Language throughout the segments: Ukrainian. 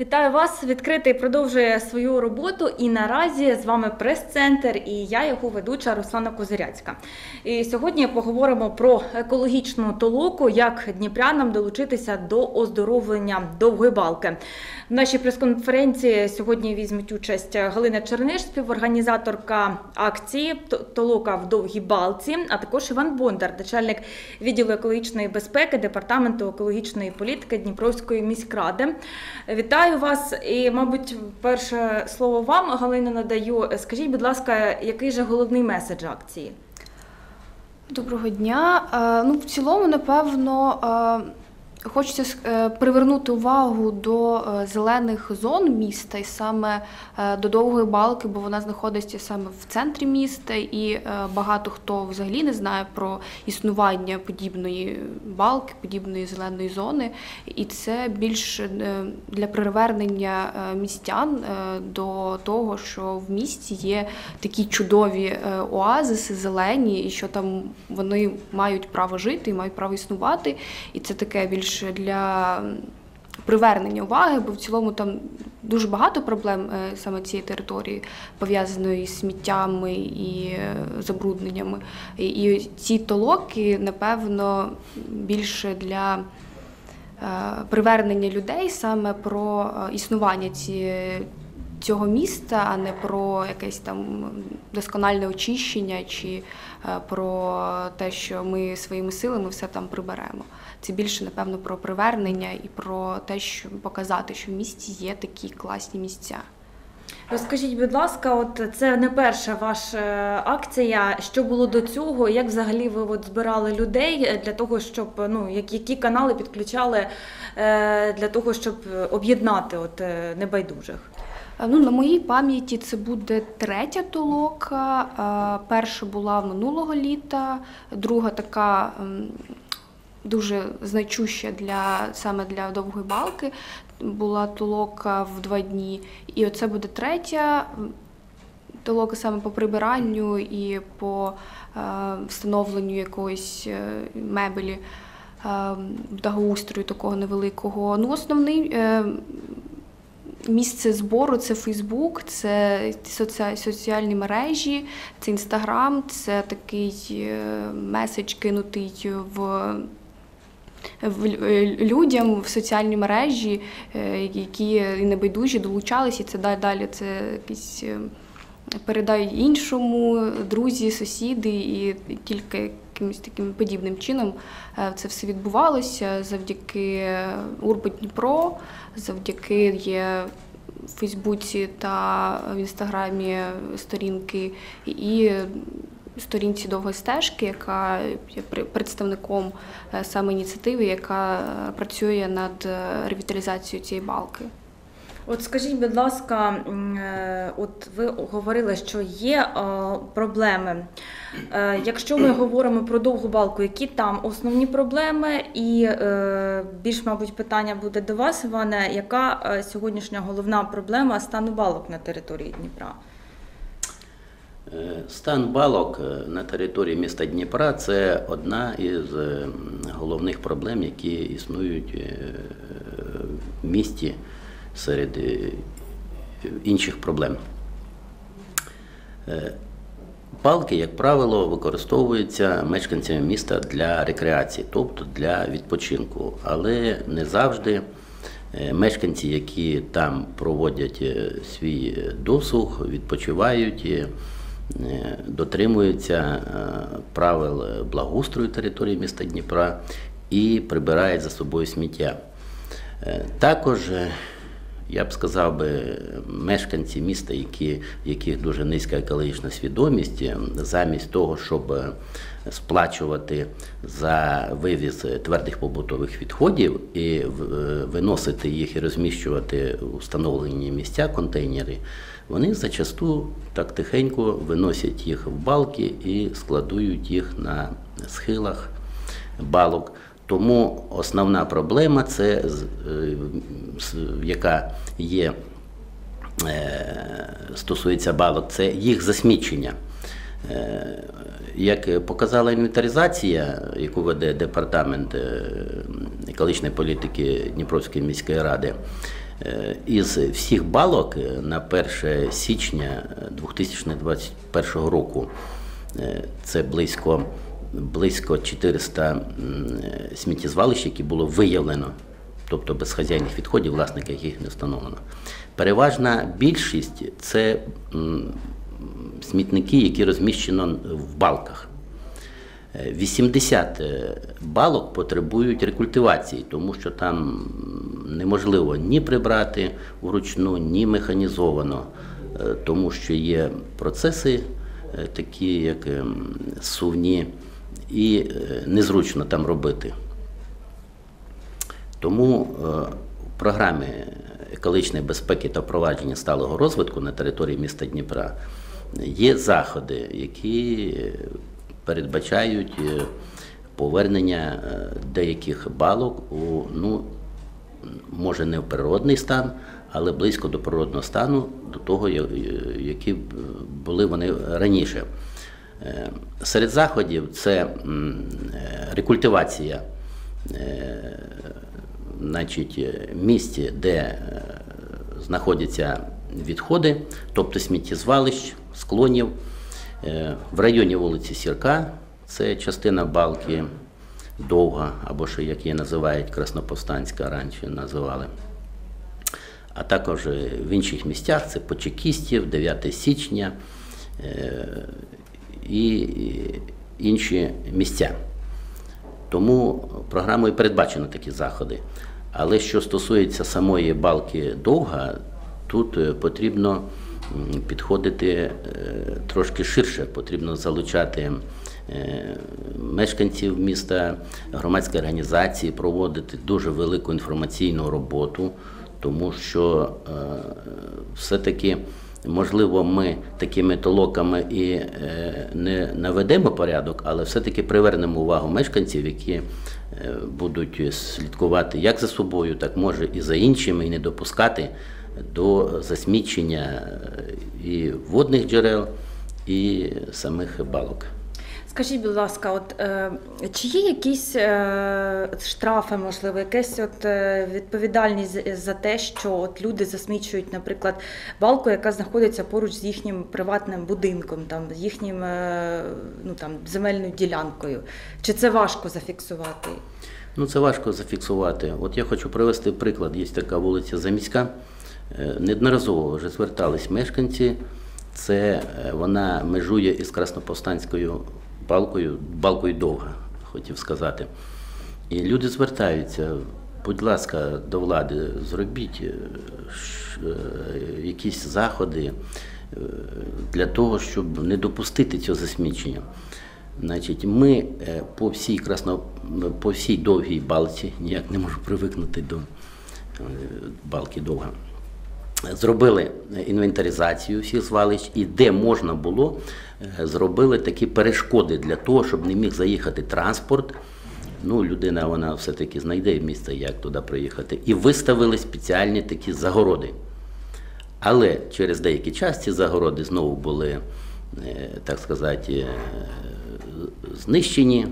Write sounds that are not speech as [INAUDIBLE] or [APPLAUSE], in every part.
Вітаю вас! Відкритий продовжує свою роботу. І наразі з вами прес-центр і я, його ведуча Руслана Козиряцька. І сьогодні поговоримо про екологічну толоку, як дніпрянам долучитися до оздоровлення довгої балки. В нашій прес-конференції сьогодні візьмуть участь Галина Черниш, співорганізаторка акції Толока в довгій балці, а також Іван Бондар, начальник відділу екологічної безпеки департаменту екологічної політики Дніпровської міськради. Вітаю вас і, мабуть, перше слово вам, Галина, надаю. Скажіть, будь ласка, який же головний меседж акції? Доброго дня. Е, ну, в цілому, напевно, е, Хочеться е, привернути увагу до е, зелених зон міста і саме е, до довгої балки, бо вона знаходиться саме в центрі міста, і багато хто взагалі не знає про існування подібної балки, подібної зеленої зони. І це більш для привернення містян до того, що в місті є такі чудові оазиси, зелені, і що там вони мають право жити і мають право існувати. І це таке більш більш для привернення уваги, бо в цілому там дуже багато проблем е, саме цієї території, пов'язаної з сміттями і е, забрудненнями. І ці толоки, напевно, більше для е, привернення людей саме про існування цієї. Цього міста, а не про якесь там доскональне очищення чи про те, що ми своїми силами все там приберемо. Це більше, напевно, про привернення і про те, щоб показати, що в місті є такі класні місця. Розкажіть, будь ласка, от це не перша ваша е, акція. Що було до цього? Як взагалі ви от збирали людей для того, щоб ну які канали підключали е, для того, щоб об'єднати от е, небайдужих? Ну, На моїй пам'яті це буде третя толока. Перша була минулого літа, друга така дуже значуща для саме для довгої балки. Була толока в два дні. І оце буде третя толока саме по прибиранню і по е, встановленню якоїсь е, мебелі е, благоустрою такого невеликого. Ну, основний. Е, Місце збору це Фейсбук, це соціальні мережі, це Інстаграм, це такий е, меседж кинутий в Е, людям в соціальні мережі, е, які небайдужі долучалися, і це далі це якісь е, передай іншому, друзі, сусіди, і тільки якимось таким подібним чином це все відбувалося завдяки Урбо Дніпро, завдяки є. В Фейсбуці та в інстаграмі сторінки і сторінці довгої стежки, яка є представником е, саме ініціативи, яка е, працює над е, ревіталізацією цієї балки. От скажіть, будь ласка, от ви говорили, що є проблеми. Якщо ми говоримо про довгу балку, які там основні проблеми, і більш, мабуть, питання буде до вас, Іване, яка сьогоднішня головна проблема стану балок на території Дніпра? Е, стан балок е, на території міста Дніпра це одна із е, головних проблем, які існують в місті серед інших проблем. Балки, як правило, використовуються мешканцями міста для рекреації, тобто для відпочинку, але не завжди мешканці, які там проводять свій досуг, відпочивають. Е, дотримуються е, правил благоустрою території міста Дніпра і прибирають за собою сміття. Е, також я б сказав би, мешканці міста, які, яких дуже низька екологічна свідомість, замість того, щоб сплачувати за вивіз твердих побутових відходів і виносити їх і розміщувати у встановлені місця контейнери, вони зачасту так тихенько виносять їх в балки і складують їх на схилах балок. Тому основна проблема, це е, яка є, е, стосується балок, це їх засмічення. Е, як показала інвентаризація, яку веде департамент екологічної політики Дніпровської міської ради, Із всіх балок е, на 1 січня е, 2021 року е, це близько, близько 400 е, сміттєзвалищ, які було виявлено, тобто безхазяйних відходів, власника яких не встановлено. Переважна більшість це смітники, які розміщено в балках. Е, 80 е, балок потребують рекультивації, тому що там неможливо ні прибрати вручну, ні механізовано, е, тому що є процеси е, такі, як ем, сувні, і незручно там робити. Тому в програмі екологічної безпеки та впровадження сталого розвитку на території міста Дніпра є заходи, які передбачають е, повернення е, деяких балок у ну, може не в природний стан, але близько до природного стану, до того, які е, були вони раніше. Серед заходів це рекультивація значить, місці, де знаходяться відходи, тобто сміттєзвалищ, склонів. Е, В районі вулиці Сірка, це частина балки довга, або ще як її називають Красноповстанська раніше називали. А також е, в інших місцях це Почекістів, 9 січня е, і інші місця. Тому програмою передбачено такі заходи. Але що стосується самої балки довга, тут потрібно підходити е, трошки ширше, потрібно залучати е, мешканців міста, громадські організації, проводити дуже велику інформаційну роботу, тому що е, все-таки можливо ми такими толоками і не наведемо порядок, але все-таки привернемо увагу мешканців, які будуть слідкувати як за собою, так може і за іншими, і не допускати до засмічення е, і водних джерел, і самих балок. Скажіть, будь ласка, от е, чи є якісь е, штрафи, можливо, якась от е, відповідальність за- за те, що от люди засмічують, наприклад, балку, яка знаходиться поруч з їхнім приватним будинком, там з їхнім е, ну там земельною ділянкою? Чи це важко зафіксувати? Ну, це важко зафіксувати. От я хочу привести приклад. Є така вулиця Заміська. Е, Неодноразово вже звертались мешканці. Це е, вона межує із Красноповстанською балкою, балкою довга, хотів сказати. І люди звертаються, будь ласка, до влади, зробіть е, якісь заходи для того, щоб не допустити цього засмічення. Значить, ми по всій красно, по всій довгій балці, ніяк не можу привикнути до балки довга. Зробили інвентаризацію всіх звалищ і де можна було, е, зробили такі перешкоди для того, щоб не міг заїхати транспорт. Ну, людина вона все-таки знайде місце, як туди приїхати. І виставили спеціальні такі загороди. Але через деякий час ці загороди знову були, е, так сказати, е, знищені.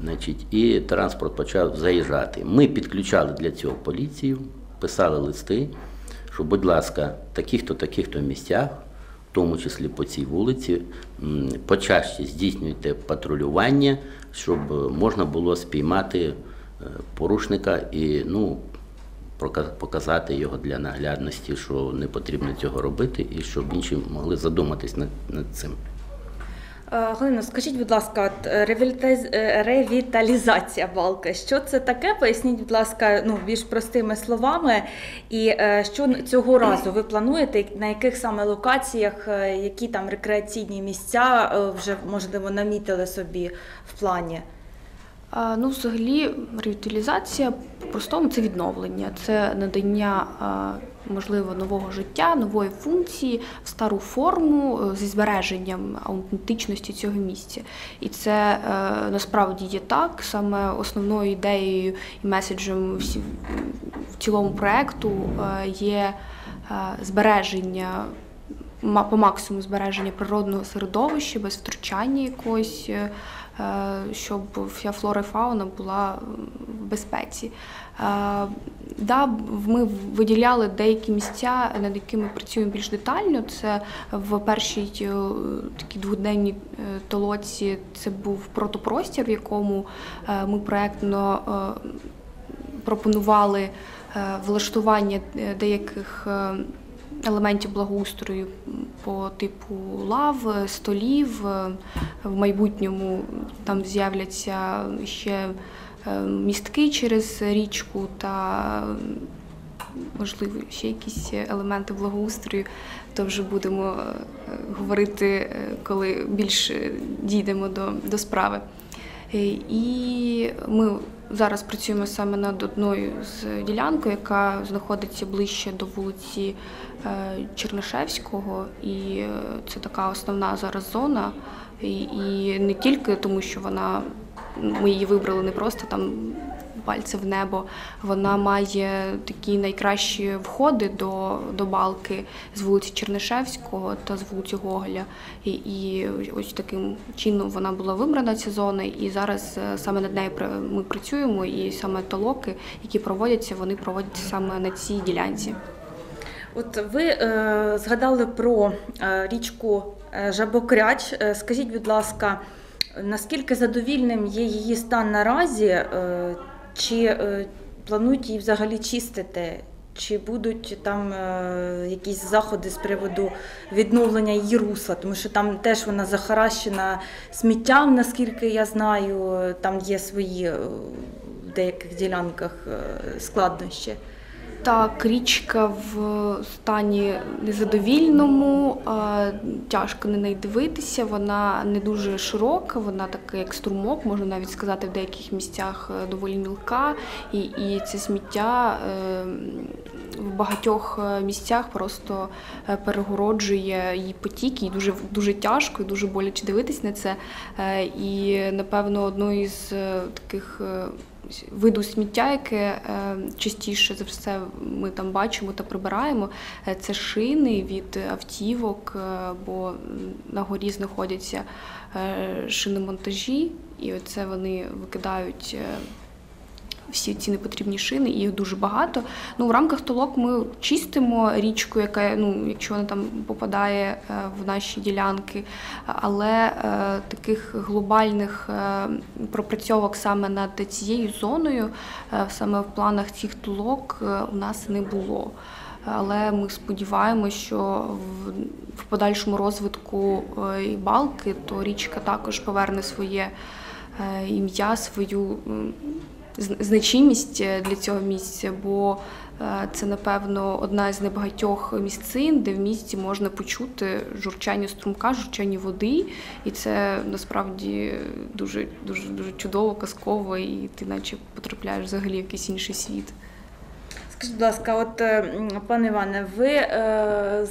Значить, і транспорт почав заїжджати. Ми підключали для цього поліцію, писали листи, що, будь ласка, таких-то, таких-то місцях, в тому числі по цій вулиці, почаще здійснюйте патрулювання, щоб е, можна було спіймати е, порушника і ну, показати його для наглядності, що не потрібно цього робити, і щоб інші могли задуматись над, над цим. Е, Галино, скажіть, будь ласка, е, е, ревіталізація балки. Що це таке? Поясніть, будь ласка, ну більш простими словами. І що цього разу ви плануєте? На яких саме локаціях, які там рекреаційні місця вже можливо намітили собі в плані? Ну, взагалі, ревіталізація по-простому це відновлення, це надання можливо нового життя, нової функції в стару форму е, зі збереженням аутентичності цього місця. І це е, насправді є так. Саме основною ідеєю і меседжем всі- в цілому проекту е, є збереження по максимуму збереження природного середовища без втручання якогось, щоб вся флора і фауна була в безпеці. Да, ми виділяли деякі місця, над якими працюємо більш детально. Це в першій е, такій дводенній е, толоці це був протопростір, в якому е, ми проектно пропонували влаштування деяких елементів благоустрою по типу лав, столів. В майбутньому там з'являться ще містки через річку та можливо ще якісь елементи благоустрою, то вже будемо е, говорити, е, коли більше дійдемо до, до справи. Е, І ми зараз працюємо саме над одною з ділянкою, яка знаходиться ближче до вулиці е, Чернишевського, і е, це така основна зараз зона. І не тільки тому, що вона ми її вибрали не просто там пальце в небо. Вона має такі найкращі входи до, до балки з вулиці Чернишевського та з вулиці Гоголя. І, і ось таким чином вона була вибрана ця зона. І зараз е, саме над нею ми працюємо, і саме толоки, які проводяться, вони проводяться саме на цій ділянці. От ви е, згадали про е, річку е, Жабокряч. Скажіть, будь ласка, наскільки задовільним є її стан наразі? Е, чи е, планують її взагалі чистити? Чи будуть там е, якісь заходи з приводу відновлення її русла? Тому що там теж вона захаращена сміттям, наскільки я знаю, там є свої в деяких ділянках складнощі. Так, річка в стані незадовільному, тяжко на неї дивитися. Вона не дуже широка, вона така як струмок, можна навіть сказати, в деяких місцях е, доволі мілка. І, і це сміття е, в багатьох е, місцях просто перегороджує її потік, і дуже дуже тяжко і дуже боляче дивитись на це. І напевно одною е, таких. Виду сміття, яке е, частіше за все ми там бачимо та прибираємо, е, це шини від автівок, е, бо на горі знаходяться е, шиномонтажі, і оце вони викидають. Всі ці непотрібні шини, їх дуже багато. Ну, в рамках толок ми чистимо річку, яка, ну, якщо вона там попадає е, в наші ділянки, але е, таких глобальних е, пропрацьовок саме над цією зоною, саме в планах цих толок у нас не було. Але ми сподіваємося, що в, подальшому розвитку і балки, то річка також поверне своє ім'я, свою значимість е, для цього місця, бо е, це, напевно, одна з небагатьох місцин, де в місті можна почути журчання струмка, журчання води, і це насправді дуже дуже дуже чудово, казково, і ти наче потрапляєш взагалі в якийсь інший світ. Скажіть, будь ласка, от е, пане Іване, ви е,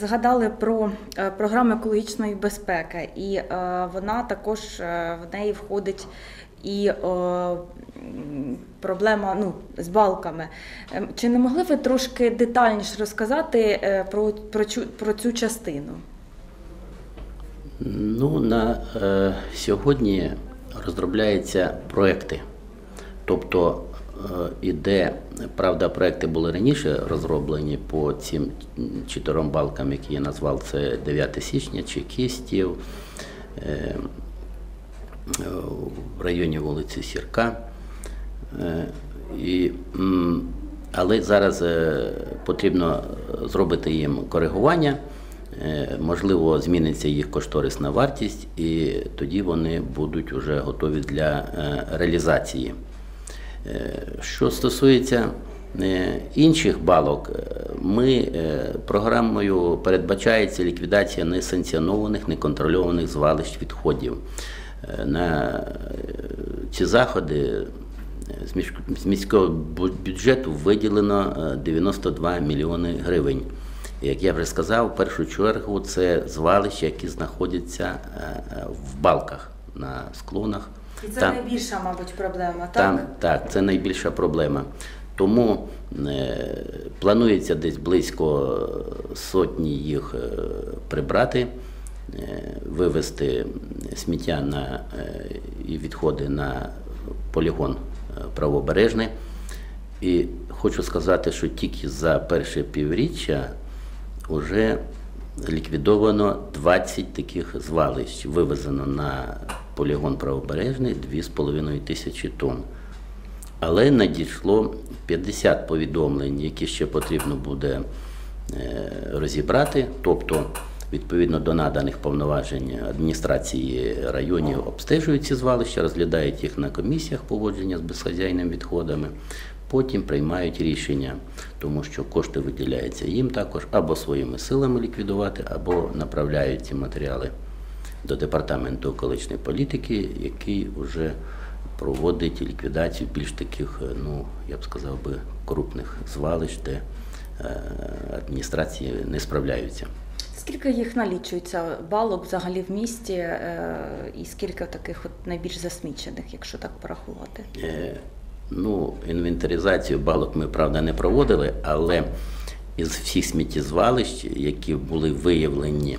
згадали про програму екологічної безпеки, і вона також в неї входить і е, м, проблема ну, з балками. Ем, Чи не могли ви трошки детальніше розказати е, про, про, про цю частину? Ну, на е, сьогодні розробляються проекти. Тобто е, іде, правда, проекти були раніше розроблені по цим чотирьом балкам, які я назвав, це 9 січня, Чекістів, е, е, в районі вулиці Сірка. Е, І, але зараз е, потрібно зробити їм коригування. Е, Можливо, зміниться їх кошторисна вартість, і тоді вони будуть вже готові для е, реалізації. Е, Що стосується е, інших балок, е, ми е, програмою передбачається ліквідація несанкціонованих, неконтрольованих звалищ відходів. Е, На е, ці заходи е, з міського бюджету виділено е, 92 мільйони гривень. Як я вже сказав, в першу чергу це звалища, які знаходяться в балках на склонах. І це Там- найбільша, мабуть, проблема, так? там, так, це найбільша проблема. Тому е, планується десь близько сотні їх е, прибрати, вивезти сміття на, е, і відходи на полігон е, правобережний. І хочу сказати, що тільки за перше півріччя вже ліквідовано 20 таких звалищ, вивезено на полігон правобережний 2,5 тисячі тонн. Але надійшло 50 повідомлень, які ще потрібно буде е, розібрати. Тобто, відповідно до наданих повноважень адміністрації районів обстежують ці звалища, розглядають їх на комісіях поводження з безхазяйними відходами. Потім приймають рішення, тому що кошти виділяються їм також або своїми силами ліквідувати, або направляють ці матеріали до департаменту екологічної політики, який вже проводить ліквідацію більш таких, ну я б сказав би, крупних звалищ, де е, адміністрації не справляються. Скільки їх налічується балок взагалі в місті, е, і скільки таких от найбільш засмічених, якщо так порахувати? Е, Ну, інвентаризацію балок ми, правда, не проводили, але із всіх сміттєзвалищ, які були виявлені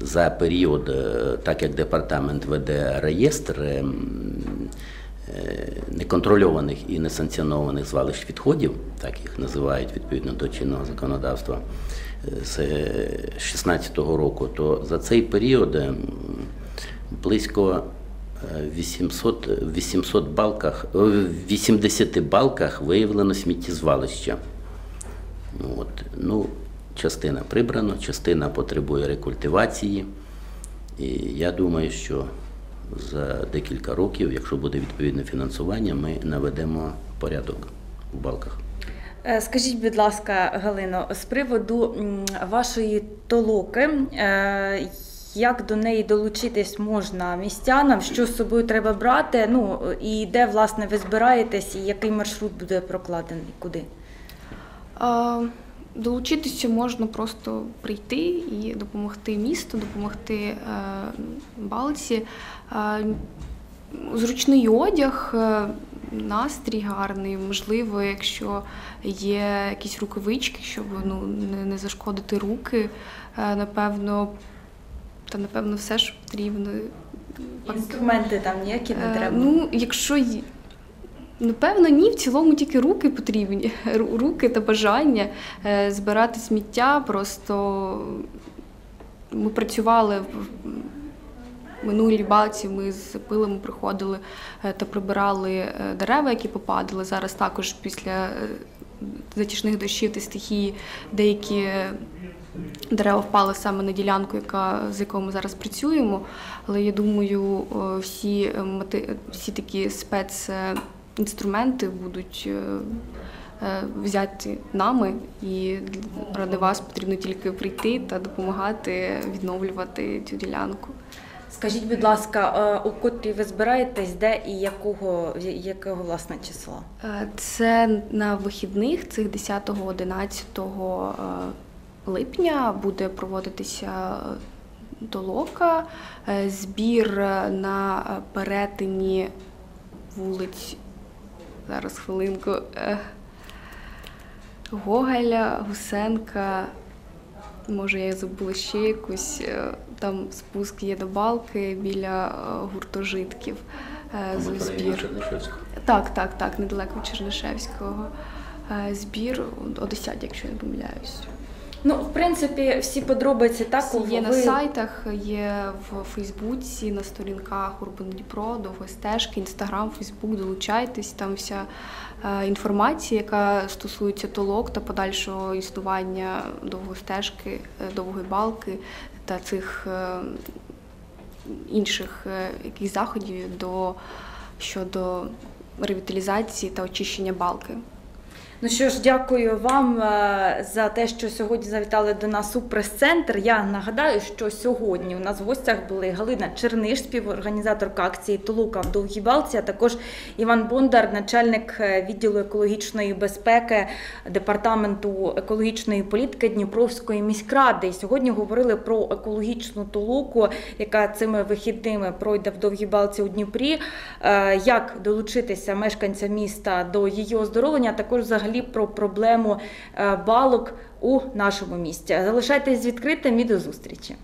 за період, е, так як департамент веде реєстр ем, неконтрольованих і несанкціонованих звалищ відходів, так їх називають відповідно до чинного законодавства е, з 2016 року, то за цей період ем, близько 800, 800 балках, е, в 80 балках виявлено сміттєзвалища. Ну, От, ну, частина прибрано, частина потребує рекультивації. І я думаю, що за декілька років, якщо буде відповідне фінансування, ми наведемо порядок в балках. Е, Скажіть, будь ласка, Галино, з приводу вашої толоки, е, як до неї долучитись можна містянам, що з собою треба брати, ну і де власне ви збираєтесь, і який маршрут буде прокладений, куди? Долучитися можна просто прийти і допомогти місту, допомогти е, балці. Е, Зручний одяг, е, настрій гарний, можливо, якщо є якісь рукавички, щоб ну, не, зашкодити руки, напевно, та напевно все, що потрібно. Інструменти там ніякі не треба. Ну, якщо напевно, ні, в цілому тільки руки потрібні. [LAUGHS] Руки та бажання е, збирати сміття. Просто ми працювали в минулій балці, ми з пилами приходили е, та прибирали е, дерева, які попадали. Зараз також після затяжних дощів та стихії деякі дерева впали саме на ділянку, яка, з якою ми зараз працюємо. Але я думаю, всі, всі такі спецінструменти будуть е, е, взяті нами, і ради вас потрібно тільки прийти та допомагати відновлювати цю ділянку. Скажіть, будь ласка, е, у котрій ви збираєтесь, де і якого, якого власне числа? Це на вихідних, цих 10-11 е, липня буде проводитися толока, е, збір на перетині вулиць. Зараз хвилинку. Гоголя, Гусенка. Може, я забула ще якусь. е, Там спуск є до балки біля е, гуртожитків. е, Збір. Так, так, так, недалеко від Чернишевського. Збір о 10, якщо я не помиляюсь. Ну, в принципі, всі подробиці так Є на сайтах, є в Фейсбуці, на сторінках Урбан Дніпро, довго стежки, Інстаграм, Фейсбук, долучайтесь. Там вся е, інформація, яка стосується толок та подальшого існування довгостежки, е, довгої балки та цих е, інших яких заходів до щодо ревіталізації та очищення балки. Ну що ж, дякую вам е, за те, що сьогодні завітали до нас у прес-центр. Я нагадаю, що сьогодні у нас в гостях були Галина Черниш, співорганізаторка акції Толука в Довгій Балці, а також Іван Бондар, начальник е, відділу екологічної безпеки департаменту екологічної політики Дніпровської міськради. І сьогодні говорили про екологічну толуку, яка цими вихідними пройде в Довгій Балці у Дніпрі. Е, Як долучитися мешканцям міста до її оздоровлення, а також взагалі взагалі про проблему е, балок у нашому місті. Залишайтесь відкритим і до зустрічі.